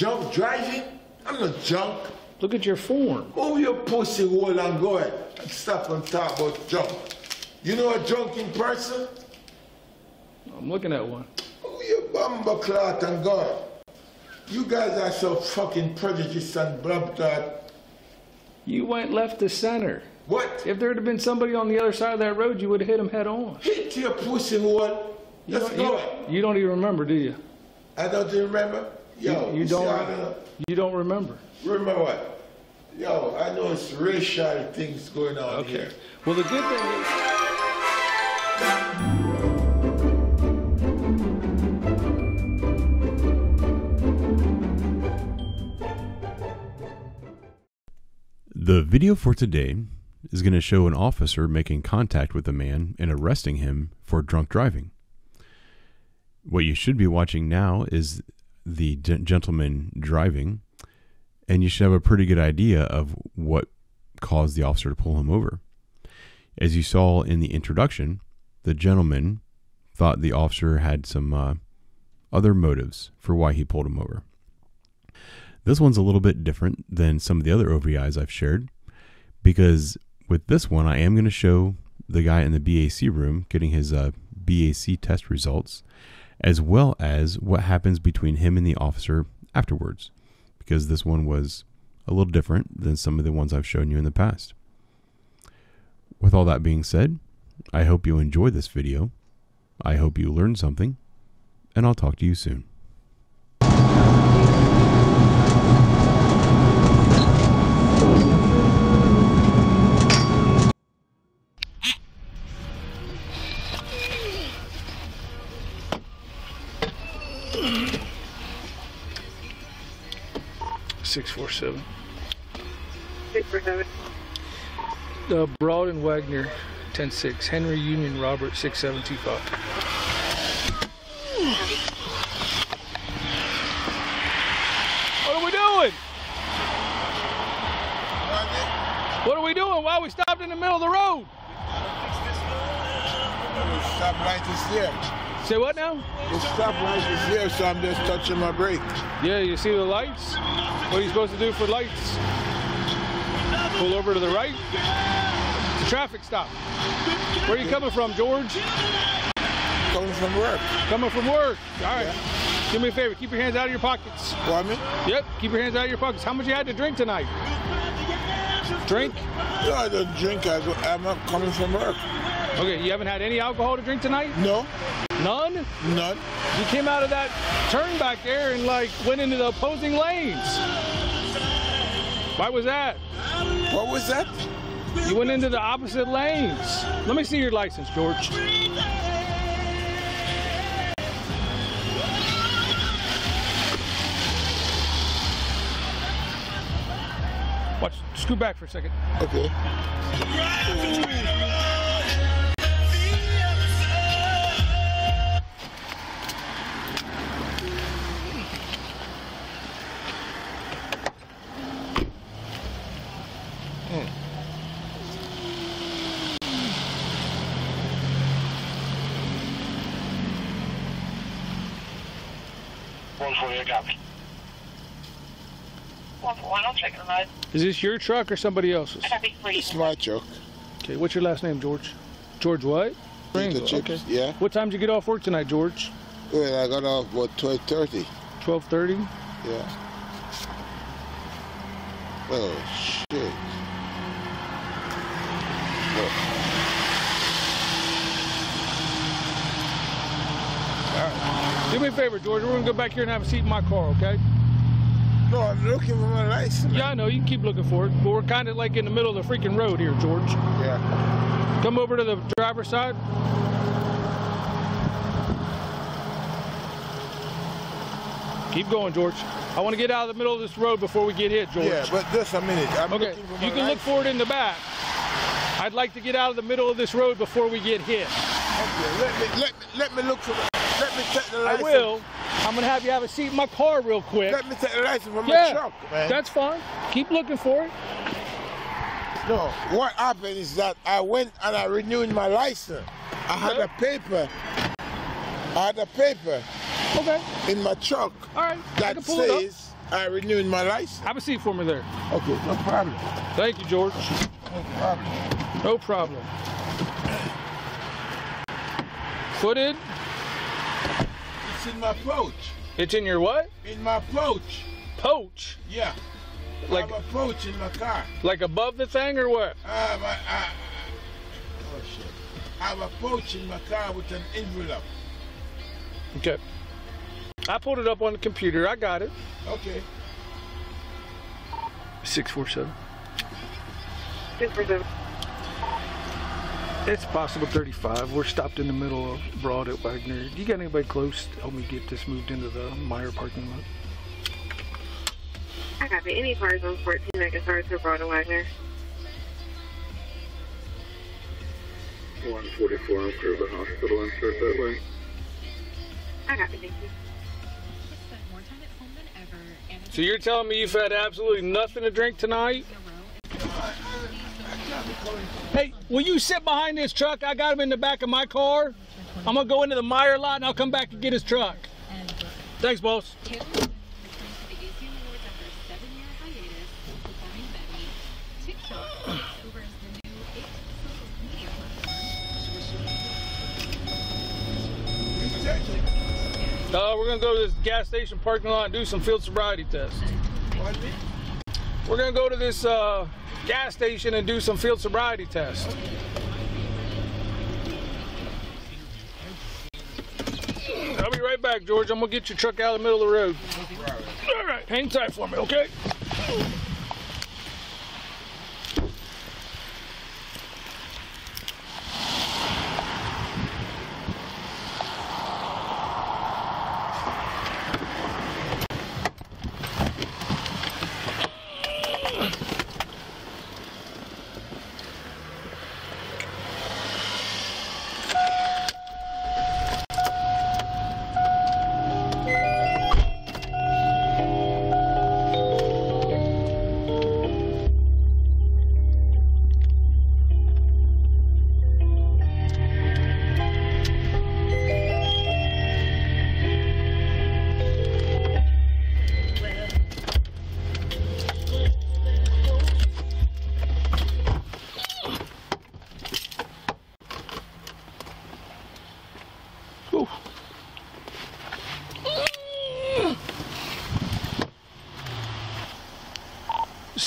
Junk driving? I'm not junk. Look at your form. Move your pussy hole and go ahead. And stop and talk about junk. You know a drunken person? I'm looking at one. Move your bumper cloth and go ahead. You guys are so fucking prejudiced and clot. You went left to center. What? If there had been somebody on the other side of that road, you would have hit him head on. Hit your pussy hole. You Let's don't, go you, you don't even remember, do you? I don't even remember. Yo, you see don't- how I? You don't remember. Remember what? Yo, I know it's racial things going on Okay. here. Well, the good thing is. The video for today is going to show an officer making contact with a man and arresting him for drunk driving. What you should be watching now is the gen- gentleman driving, and you should have a pretty good idea of what caused the officer to pull him over. As you saw in the introduction, the gentleman thought the officer had some uh, other motives for why he pulled him over. This one's a little bit different than some of the other OVIs I've shared because with this one, I am going to show the guy in the BAC room getting his uh, BAC test results, as well as what happens between him and the officer afterwards, because this one was a little different than some of the ones I've shown you in the past. With all that being said, I hope you enjoy this video. I hope you learned something, and I'll talk to you soon. Six four seven. Six for seven. Uh, Broad and Wagner, ten six. Henry Union Robert, six seven two five. What are we doing? What are we doing? Why we stopped in the middle of the road? The stoplight is here. Say what now? The stoplight is here, so I'm just touching my brake. Yeah, you see the lights? What are you supposed to do for lights? Pull over to the right. It's a traffic stop. Where are you coming from, George? Coming from work. Coming from work. All right. Do me a favor. Keep your hands out of your pockets. Me? Yep. Keep your hands out of your pockets. How much you had to drink tonight? Drink? No, I don't drink. I, I'm not coming from work. Okay. You haven't had any alcohol to drink tonight? No, None? none. You came out of that turn back there and like went into the opposing lanes. Why was that? What was that? You went into the opposite lanes. Let me see your license, George. Watch, scoot back for a second. Okay. For you, copy. One for one. I'll check the mode. Is this your truck or somebody else's? Copy, please. It's my truck. Okay, what's your last name, George? George what? The Pringle, okay. yeah. What time did you get off work tonight, George? Well, I got off about 12.30. 12:30. Yeah. Oh, shit. Do me a favor, George. We're gonna go back here and have a seat in my car, okay? No, I'm looking for my license. Yeah, I know. You can keep looking for it, but we're kind of like in the middle of the freaking road here, George. Yeah. Come over to the driver's side. Keep going, George. I want to get out of the middle of this road before we get hit, George. Yeah, but just a minute. I'm okay, looking for my you can look for it in the back. I'd like to get out of the middle of this road before we get hit. Okay, let me, let me, let me look for Let me take the I will. I'm gonna have you have a seat in my car real quick. Let me take the license from yeah, my truck, man. that's fine. Keep looking for it. No, what happened is that I went and I renewed my license. I had a paper. I had a paper Okay. in my truck All right. I that can pull it up. says I renewed my license. Have a seat for me there. Okay, no problem. Thank you, George. No problem. No problem. Footed. It's in my pouch. It's in your what? In my pouch. Poach? Yeah. Like a pouch in my car. Like above the thing or what? I have a, I, oh shit. I have a pouch in my car with an envelope. Okay. I pulled it up on the computer. I got it. Okay. 647. 647. It's possible 35. We're stopped in the middle of Broad at Wagner. Do you got anybody close to help me get this moved into the Meijer parking lot? I copy. Any cars on 14 that can start to Broad and Wagner? 144 on Curva Hospital, insert that way. I copy. Thank you. spent more time at home than ever, and it's So you're telling me you've had absolutely nothing to drink tonight? Hey, will you sit behind this truck? I got him in the back of my car. I'm gonna go into the Meijer lot and I'll come back and get his truck. Thanks, boss. Uh, we're gonna go to this gas station parking lot and do some field sobriety tests. We're gonna go to this uh, gas station and do some field sobriety tests. I'll be right back, George. I'm gonna get your truck out of the middle of the road. All right, hang tight for me, okay?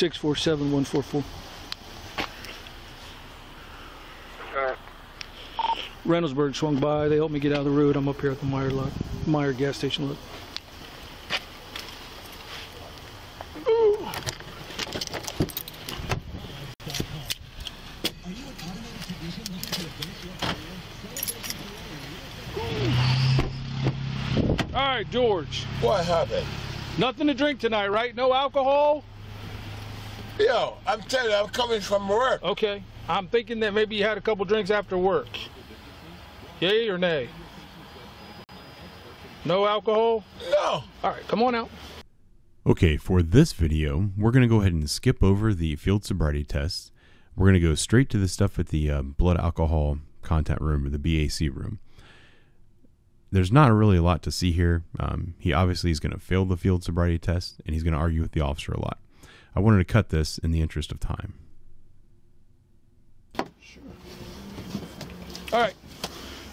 647 144. Reynoldsburg swung by. They helped me get out of the road. I'm up here at the Meijer, lot, Meijer gas station. Look. All right, George. What happened? Nothing to drink tonight, right? No alcohol? Yo, I'm telling you, I'm coming from work. Okay. I'm thinking that maybe you had a couple drinks after work. Yay or nay? No alcohol? No. All right, come on out. Okay, for this video, we're going to go ahead and skip over the field sobriety tests. We're going to go straight to the stuff at the uh, blood alcohol content room or the BAC room. There's not really a lot to see here. Um, he obviously is going to fail the field sobriety test and he's going to argue with the officer a lot. I wanted to cut this in the interest of time. Sure. All right,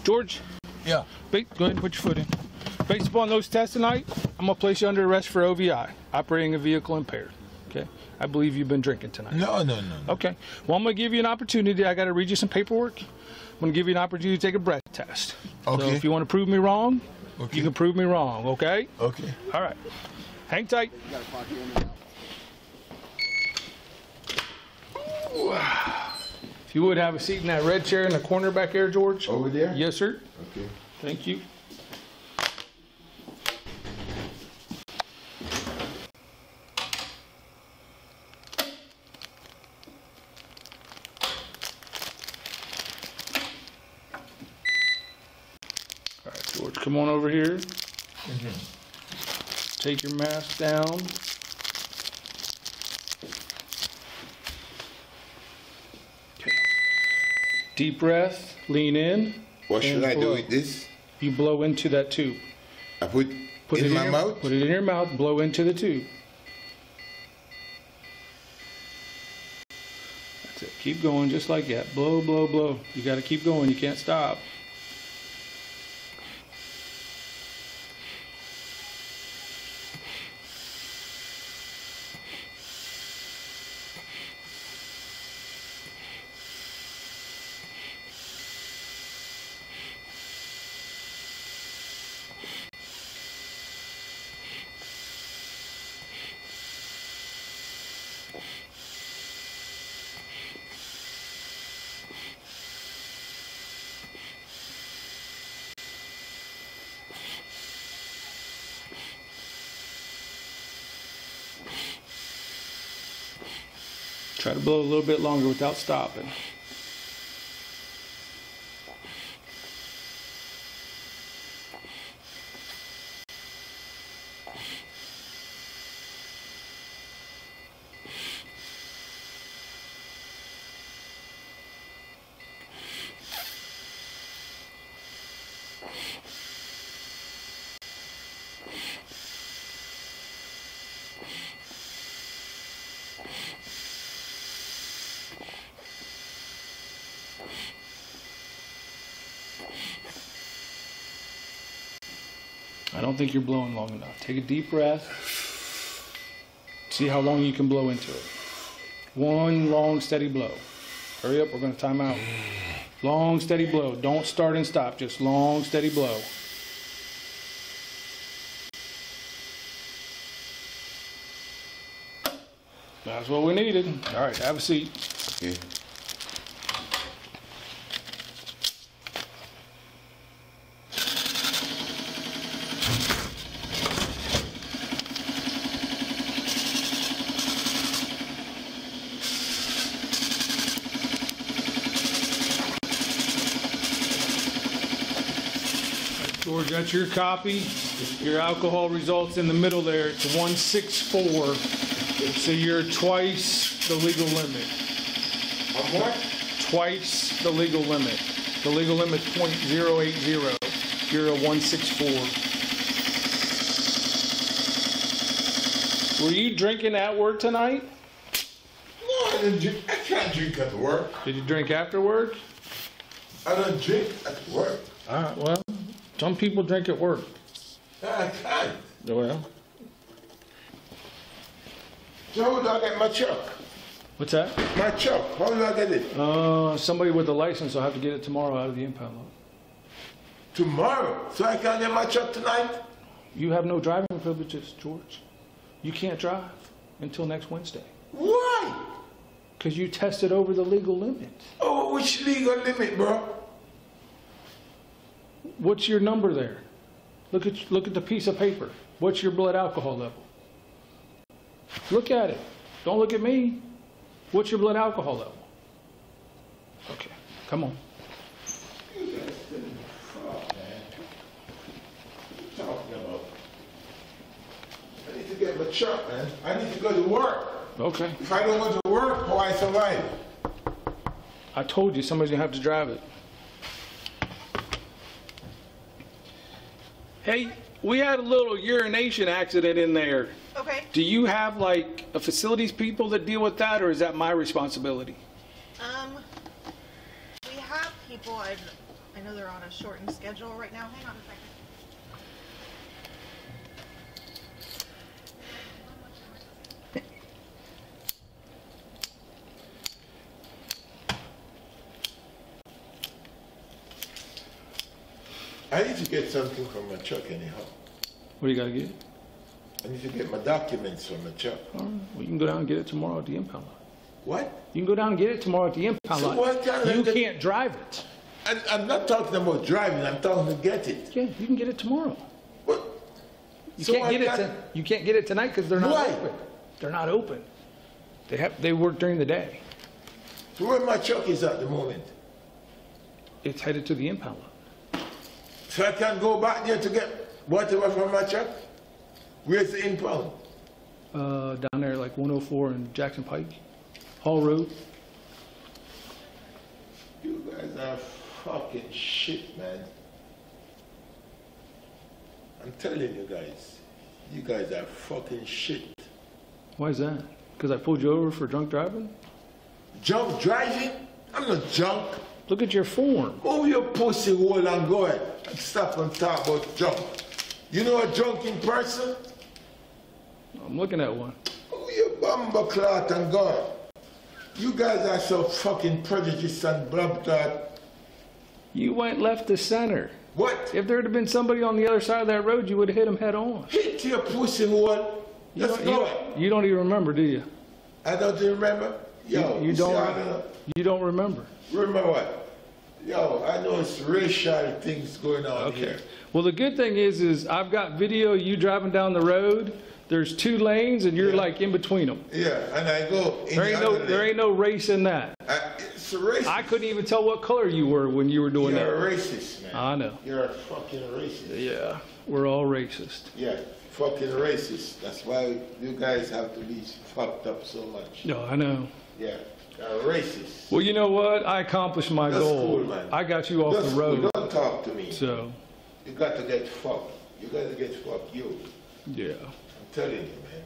George, Yeah. ba- go ahead and put your foot in. Based upon those tests tonight, I'm going to place you under arrest for OVI, operating a vehicle impaired. Okay? I believe you've been drinking tonight. No, no, no. no. Okay. Well, I'm going to give you an opportunity. I got to read you some paperwork. I'm going to give you an opportunity to take a breath test. Okay. So Okay. if you want to prove me wrong, Okay. you can prove me wrong, okay? Okay. All right. Hang tight. If you would have a seat in that red chair in the corner back there, George. Over there? Yes, sir. Okay. Thank you. All right, George, come on over here. Mm -hmm. Take your mask down. Deep breath, lean in. What should I do with this? You blow into that tube. I put Put In it my your, mouth? Put it in your mouth. Blow into the tube. That's it. Keep going just like that. Blow, blow, blow. You got to keep going. You can't stop. Try to blow a little bit longer without stopping. Don't think you're blowing long enough. Take a deep breath. See how long you can blow into it. One long, steady blow. Hurry up, we're going to time out. Long, steady blow. Don't start and stop, just long, steady blow. That's what we needed. All right, have a seat. Okay. That's your copy. Your alcohol results in the middle there. It's 164. So you're twice the legal limit. I'm what? Twice the legal limit. The legal limit's .080. You're a 164. Were you drinking at work tonight? No, I didn't drink. I can't drink at work. Did you drink after work? I don't drink at work. All right, well, some people drink at work. Well, So how do I get my truck? what's that? My truck, how do I get it? Uh, somebody with a license will have to get it tomorrow out of the impound lot. Tomorrow. So I can't get my truck tonight? You have no driving privileges, George. You can't drive until next Wednesday Why? because you tested over the legal limit. Oh, which legal limit, bro? What's your number there? Look at look at the piece of paper. What's your blood alcohol level? Look at it. Don't look at me. What's your blood alcohol level? Okay, come on. What are you talking about? I need to get my truck, man. I need to go to work. Okay. If I don't go to work, how I survive? I told you somebody's gonna have to drive it. Hey, we had a little urination accident in there. Okay. Do you have like a facilities people that deal with that, or is that my responsibility? Um, we have people. I, I know they're on a shortened schedule right now. Hang on a second. I need to get something from my truck anyhow. What do you gotta get? I need to get my documents from my truck. All right, well, you can go down and get it tomorrow at the impound lot. What? You can go down and get it tomorrow at the impound So lot. why can't You can't drive it. I, I'm not talking about driving. I'm talking to get it. Yeah, you can get it tomorrow. What? You So can't I get it. To, you can't get it tonight because they're not Why? open. They're not open. They have. They work during the day. So where my truck is at the moment? It's headed to the impound lot. So I can't go back there to get whatever from my truck? Where's the impound? Uh, down there, like 104 and Jackson Pike, Hall Road. You guys are fucking shit, man. I'm telling you guys, you guys are fucking shit. Why is that? Because I pulled you over for drunk driving? Junk driving? I'm not junk. Look at your form. Move your pussy hole and go ahead. Stop and talk about junk. You know a drunken person? I'm looking at one. Move your bumper clot and go ahead. You guys are so fucking prejudiced and clot. You went left to center. What? If there had been somebody on the other side of that road, you would have hit him head on. Hit your pussy. You Let's don't, go you, you don't even remember, do you? I don't even remember. Yo, you see, don't- don't You don't remember. remember what? Yo, I know it's racial things going on Okay. here. Well, the good thing is, is I've got video of you driving down the road. There's two lanes, and you're Yeah. like in between them. Yeah, and I go in There the ain't no, other there lane. ain't no race in that. I, it's racist. I couldn't even tell what color you were when you were doing You're a that. racist, man. I know. You're a fucking racist. Yeah, we're all racist. Yeah, fucking racist. That's why you guys have to be fucked up so much. No, I know. Yeah, you're racist. Well, you know what? I accomplished my That's goal. cool. I got you off That's the road. cool. Don't talk to me. So, You got to get fucked. You got to get fucked, you. yeah. I'm telling you, man.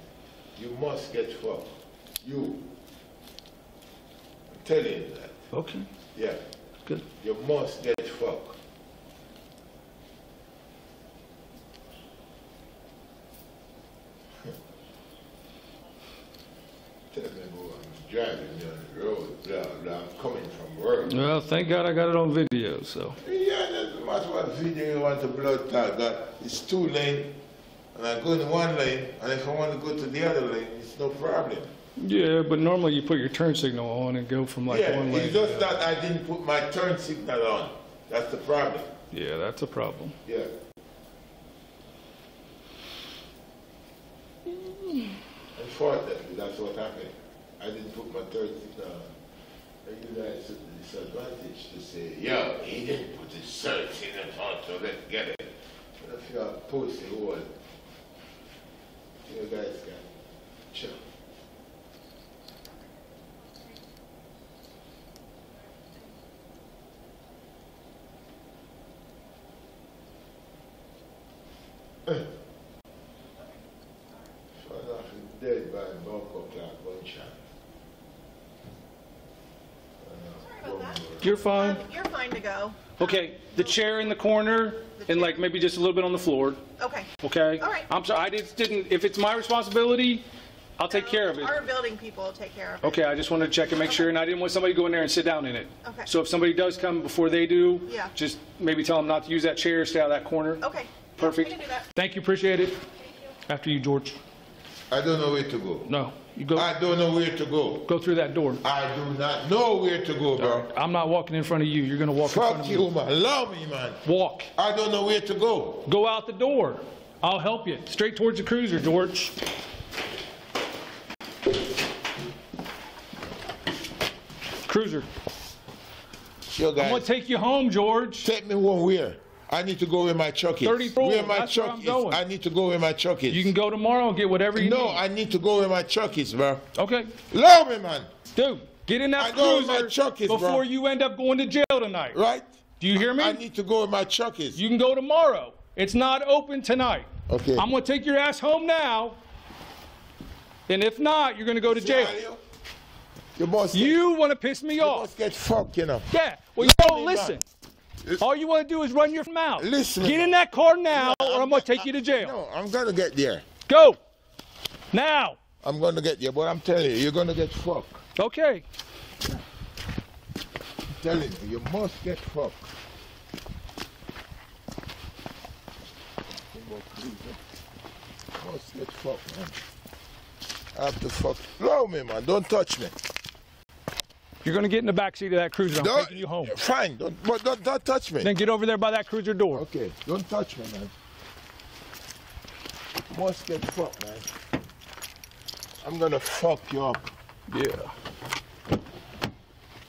You must get fucked. You. I'm telling you that. Okay, Yeah. good. You must get fucked. Tell me who I'm driving down the road, blah, blah, I'm coming from work. Well, thank God I got it on video, so. Yeah, doesn't matter what video you want to blood tag that. It's two lane, and I go in one lane, and if I want to go to the other lane, it's no problem. Yeah, but normally you put your turn signal on and go from like yeah, one lane. it's just that I didn't put my turn signal on. That's the problem. Yeah, that's a problem. Yeah. Mm. Unfortunately, that's what happened. I didn't put my turn signal on. And you guys took the disadvantage to say, yo, he didn't put his turn signal on, so let's get it. But if you're a pussy hole, you guys can chill. He's dead by a bunker clock gunshot. Uh, Sorry about that. You're fine. Um, you're fine to go. Okay, the chair in the corner and like maybe just a little bit on the floor, Okay. okay? All right. I'm sorry, I just didn't, if it's my responsibility, I'll take care of it. Our building people will take care of it. Okay, I just wanted to check and make sure, and I didn't want somebody to go in there and sit down in it. Okay. So if somebody does come before they do, Yeah. just maybe tell them not to use that chair, stay out of that corner. Okay. Perfect. We can do that. Thank you, appreciate it. After you, George. I don't know where to go. No, you go, I don't know where to go. go through that door. I do not know where to go, bro. I'm not walking in front of you, you're gonna walk in front of you, me. man. Allow me, man. Walk, I don't know where to go. go out the door. I'll help you. Straight towards the cruiser, George. Cruiser. Yo, I'm gonna take you home, George. take me one where? I need to go where my is. 34, Where my that's where I'm going. I need to go where my is. You can go tomorrow and get whatever you no, need. No, I need to go where my is, bro. Okay. Allow me, man. Dude, get in that my cruiser is, bro. before you end up going to jail tonight. Right? Do you hear me? I need to go where my truck is. You can go tomorrow. It's not open tonight. Okay. I'm gonna take your ass home now. And if not, you're gonna go to jail. You, you You wanna piss me you off. must get fucked, you know. Yeah. Well, you don't listen. man. All you wanna do is run your mouth. Listen, Get in that car now, No, or I'm I'm- gonna take you to jail. No, I'm gonna get there. Go. Now. I'm gonna get there, but I'm telling you, you're gonna get fucked. Okay. I'm telling you, you must get fucked. Must get fucked, man. I have to fuck. Blow me, man. Don't touch me. You're gonna get in the back seat of that cruiser. I'm Don't, taking you home. Fine, don't, but don't, don't touch me. Then get over there by that cruiser door. Okay, don't touch me, man. Must get fucked, man. I'm gonna fuck you up. Yeah.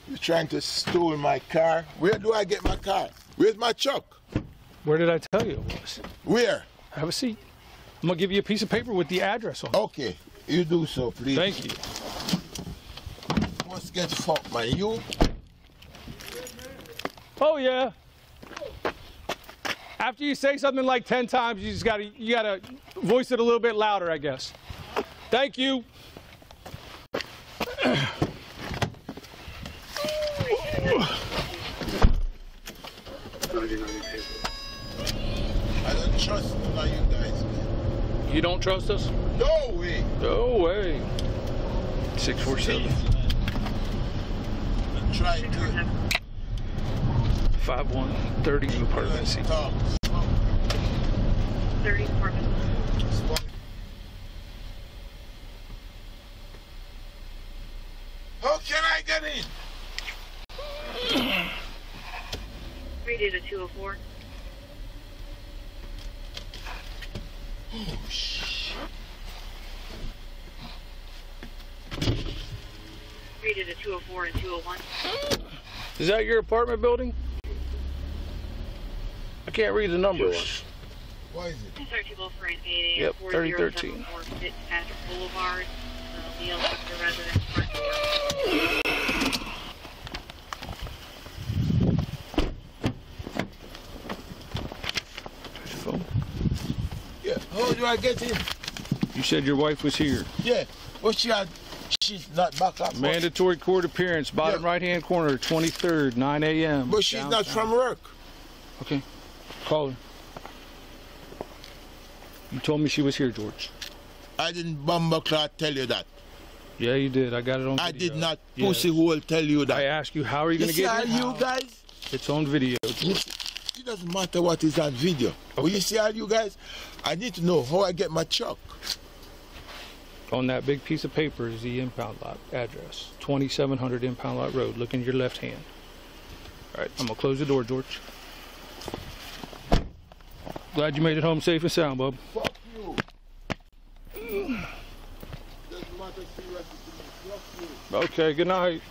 You're trying to steal my car. Where do I get my car? Where's my truck? Where did I tell you it was? Where? Have a seat. I'm gonna give you a piece of paper with the address on. it. Okay, you do so, please. Thank you. Must get fucked, man. You? Oh yeah. After you say something like 10 times, you just gotta, you gotta voice it a little bit louder, I guess. Thank you. I don't trust none you guys, man. You don't trust us? No way. No way. 647 I'm trying to 5130 apartment C. talk. 30 apartment. How can I get in? Three to 204. Oh, shit. Three to 204 and 201. Is that your apartment building? I can't read the numbers. What is it? Start for an 8 Yep, 3013. 4074 Fitzpatrick Boulevard. Uh, Neil residence front door. Phone. Yeah. How do I get in? You said your wife was here. Yeah. What she had? She's not back up. Mandatory court appearance, bottom Yeah. right hand corner, 23rd, 9 a.m. But she's not from work. Okay. Call her. You told me she was here, George. I didn't bumbleclot tell you that. Yeah, you did. I got it on I video. did not Yes. pussy hole tell you that. I asked you, how are you You going to see get in? you guys? It's on video. It doesn't matter what is on video. But you see all you guys? I need to know how I get my truck. On that big piece of paper is the impound lot address, 2700 Impound Lot Road. Look in your left hand. All right, I'm gonna close the door, George. Glad you made it home safe and sound, bub. Fuck you. okay, good night.